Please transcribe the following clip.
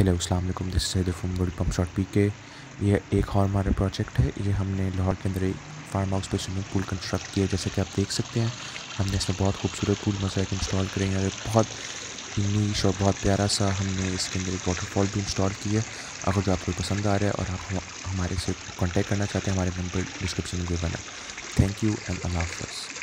Hello, अस्सलाम वालेकुम this is from world pump shot P K ये एक और हमारा प्रोजेक्ट है। ये हमने लाहौर के अंदर एक फार्म हाउस पर स्विमिंग पूल कंस्ट्रक्ट किया जैसे कि आप देख सकते हैं। हमने इसमें बहुत खूबसूरत पूल मोजाइक इंस्टॉल करेंगे और बहुत नीच और बहुत प्यारा सा हमने इसके अंदर एक वाटरफॉल भी इंस्टॉल किया अगर जो आपको पसंद आ रहा है और आप हमारे से कॉन्टैक्ट करना चाहते हैं, हमारे नंबर डिस्क्रिप्शन में भी बना thank you and Allah half